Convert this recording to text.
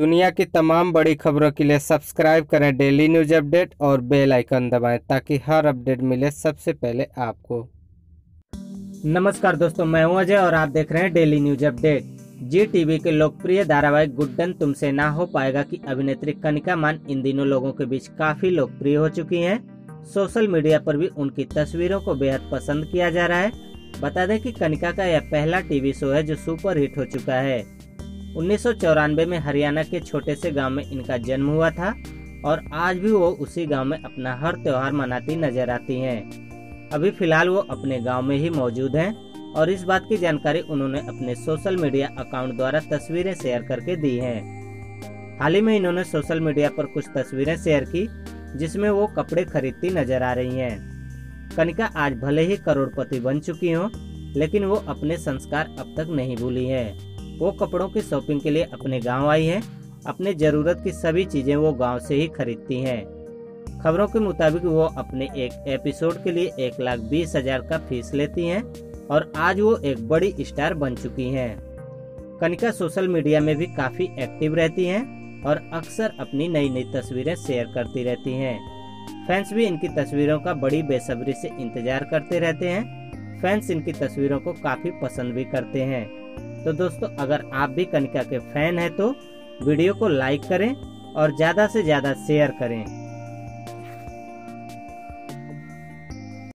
दुनिया की तमाम बड़ी खबरों के लिए सब्सक्राइब करें डेली न्यूज़ अपडेट और बेल आइकन दबाएँ ताकि हर अपडेट मिले सबसे पहले आपको। नमस्कार दोस्तों, मैं हूँ अजय और आप देख रहे हैं daily news update. Zee TV के लोकप्रिय धारावाहिक गुड्डन तुमसे ना हो पाएगा की अभिनेत्री कनिका मान इन दिनों लोगों के बीच काफ़ी लोकप्रिय हो चुकी हैं। सोशल मीडिया पर भी उनकी तस्वीरों को बेहद पसंद किया जा रहा है। बता दें कि कनिका का यह पहला टीवी शो है जो सुपर हिट हो चुका है। उन्नीस सौ चौरानबे में हरियाणा के छोटे से गाँव में इनका जन्म हुआ था और आज भी वो उसी गाँव में अपना हर त्योहार मनाती नज़र आती हैं। अभी फ़िलहाल वो अपने गाँव में ही मौजूद हैं और इस बात की जानकारी उन्होंने अपने सोशल मीडिया अकाउंट द्वारा तस्वीरें शेयर करके दी हैं। हाल ही में इन्होंने सोशल मीडिया पर कुछ तस्वीरें शेयर की, जिसमें वो कपड़े खरीदती नज़र आ रही हैं। कनिका आज भले ही करोड़पति बन चुकी हो, लेकिन वो अपने संस्कार अब तक नहीं भूली है वो कपड़ों की शॉपिंग के लिए अपने गाँव आई है। अपने ज़रूरत की सभी चीज़ें वो गाँव से ही खरीदती हैं। खबरों के मुताबिक वो अपने एक एपिसोड के लिए एक लाख बीस हज़ार का फ़ीस लेती हैं और आज वो एक बड़ी स्टार बन चुकी हैं। कनिका सोशल मीडिया में भी काफ़ी एक्टिव रहती हैं और अक्सर अपनी नई नई तस्वीरें शेयर करती रहती हैं। फैंस भी इनकी तस्वीरों का बड़ी बेसब्री से इंतज़ार करते रहते हैं। फैंस इनकी तस्वीरों को काफ़ी पसंद भी करते हैं। तो दोस्तों, अगर आप भी कनिका के फ़ैन हैं तो वीडियो को लाइक करें और ज़्यादा से ज़्यादा शेयर करें।